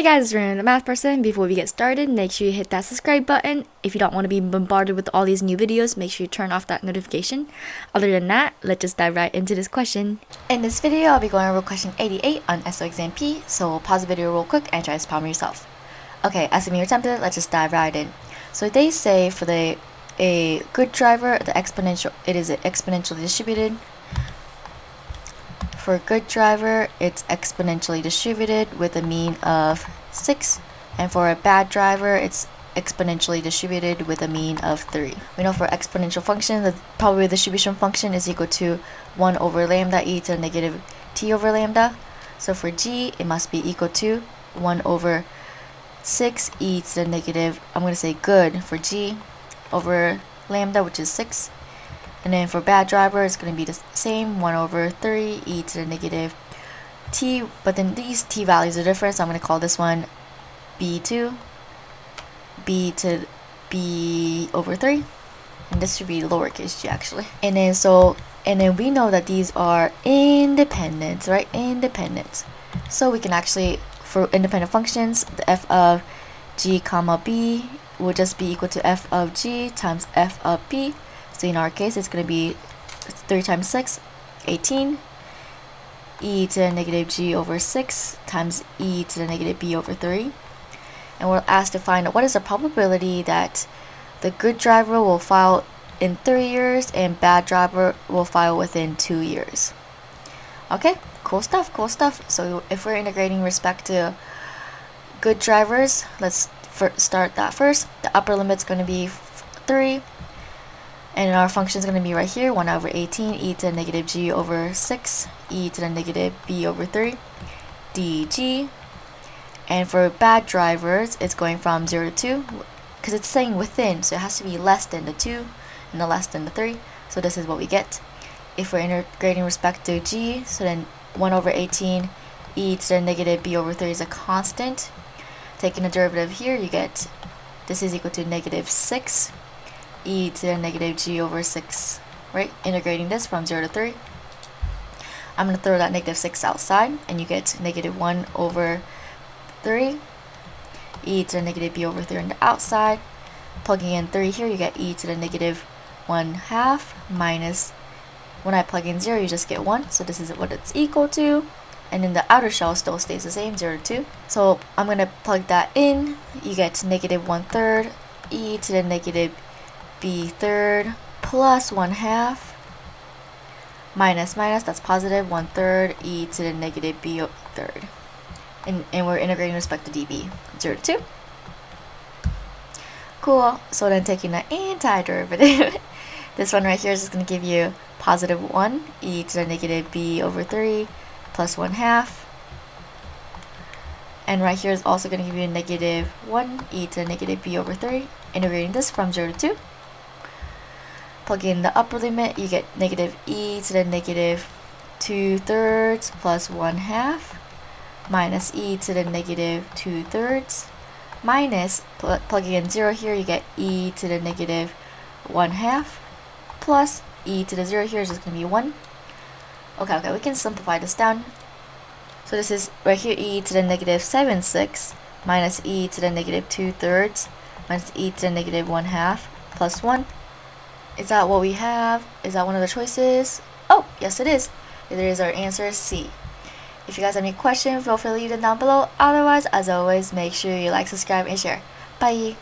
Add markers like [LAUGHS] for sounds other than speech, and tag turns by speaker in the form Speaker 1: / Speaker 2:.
Speaker 1: Hi guys, Rumi the Math Person. Before we get started, make sure you hit that subscribe button. If you don't want to be bombarded with all these new videos, make sure you turn off that notification. Other than that, let's just dive right into this question. In this video, I'll be going over question 88 on SOA Exam P, so pause the video real quick and try this problem yourself. Okay, as you're tempted, let's just dive right in. So they say for the a good driver, the exponential it is exponentially distributed for a good driver, it's exponentially distributed with a mean of 6. And for a bad driver, it's exponentially distributed with a mean of 3. We know for exponential function, the probability distribution function is equal to 1 over lambda e to the negative t over lambda. So for g, it must be equal to 1 over 6 e to the negative, I'm going to say good for g over lambda, which is 6 and then for bad driver, it's going to be the same, 1 over 3 e to the negative t, but then these t values are different, so I'm going to call this one b2, b to b over 3, and this should be lowercase g actually. And then so, and then we know that these are independent, right? Independent. So we can actually, for independent functions, the f of g comma b will just be equal to f of g times f of b so in our case, it's going to be 3 times 6, 18, e to the negative g over 6 times e to the negative b over 3. And we're asked to find what is the probability that the good driver will file in 3 years and bad driver will file within 2 years. Okay, cool stuff, cool stuff. So if we're integrating respect to good drivers, let's start that first. The upper limit's going to be 3 and our function is going to be right here, 1 over 18, e to the negative g over 6, e to the negative b over 3, dg. And for bad drivers, it's going from 0 to 2, because it's saying within, so it has to be less than the 2 and the less than the 3. So this is what we get. If we're integrating respect to g, so then 1 over 18, e to the negative b over 3 is a constant. Taking the derivative here, you get this is equal to negative 6 e to the negative g over 6, right? Integrating this from 0 to 3. I'm going to throw that negative 6 outside, and you get negative 1 over 3. e to the negative b over 3 on the outside. Plugging in 3 here, you get e to the negative 1 half minus, when I plug in 0, you just get 1. So this is what it's equal to. And then the outer shell still stays the same, 0 to 2. So I'm going to plug that in. You get negative 1 third e to the negative b third plus 1 half minus minus, that's positive 1 third e to the negative b third. And, and we're integrating respect to db, 0 to 2. Cool, so then taking the antiderivative, [LAUGHS] this one right here is just going to give you positive 1 e to the negative b over 3 plus 1 half. And right here is also going to give you a negative 1 e to the negative b over 3, integrating this from 0 to 2 plug in the upper limit, you get negative e to the negative 2 thirds plus 1 half minus e to the negative 2 thirds minus, pl plugging in 0 here, you get e to the negative 1 half plus e to the 0 here is just going to be 1. Okay, okay, we can simplify this down. So this is right here e to the negative 7 6 minus e to the negative 2 thirds minus e to the negative 1 half plus 1. Is that what we have? Is that one of the choices? Oh, yes it is. There is our answer C. If you guys have any questions, feel free to leave them down below. Otherwise, as always, make sure you like, subscribe, and share. Bye!